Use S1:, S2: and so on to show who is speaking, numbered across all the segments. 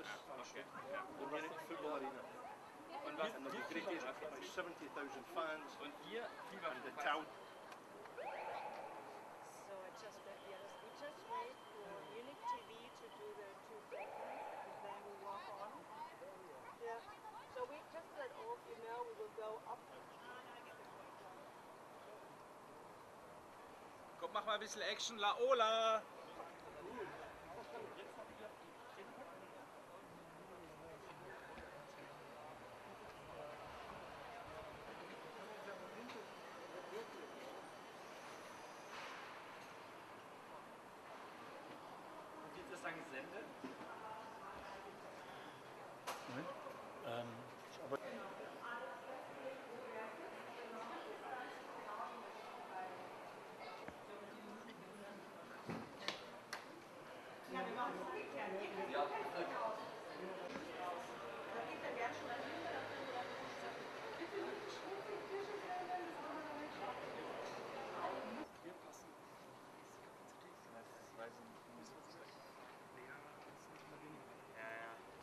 S1: Okay.
S2: When you're in a football arena. And there'll be great games. I've got like 70,000 fans.
S1: Hier, lieber
S2: And the town.
S3: So I just wait, yes, we just wait for Munich TV to do their two segments and then we walk on. Yeah. So we just let all of you know we will go up.
S1: Komm, mach mal ein bisschen Action. Laola! Wird das dann gesendet?
S2: Um, aber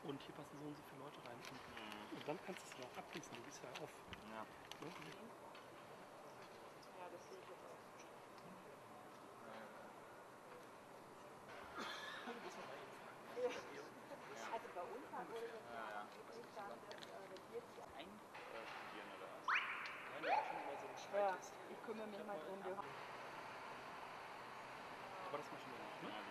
S2: und hier passen so und so viele Leute rein. Und, und dann kannst du es ja auch abschließen. Du gehst ja auf.
S1: Ja.
S2: Ne?
S3: Ja, das sehe ich jetzt auch. Ja. Also bei uns hat wurde das
S1: Ja, ja.
S3: übrigens dann das äh, regiert
S2: so ein
S3: Ja, ich kümmere mich mal drum.
S2: Aber das machen wir nicht. Ne?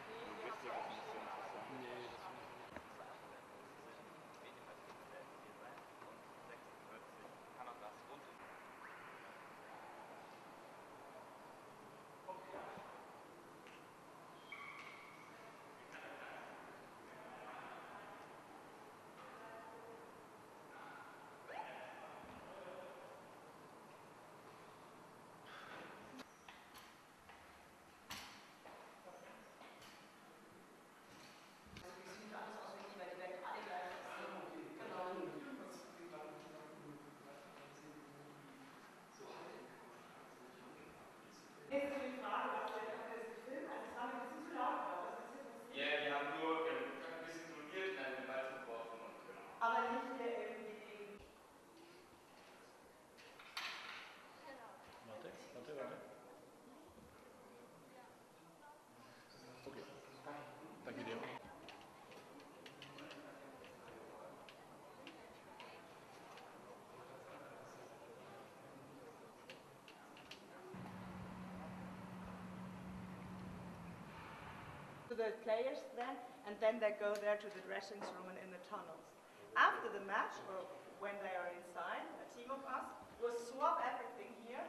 S3: The players then, and then they go there to the dressing room and in the tunnels. After the match, or when they are inside, a team of us will swap everything here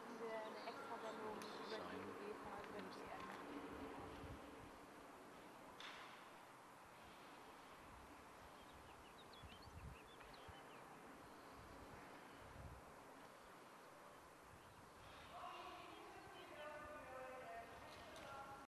S3: machen wir eine extra Sendung über die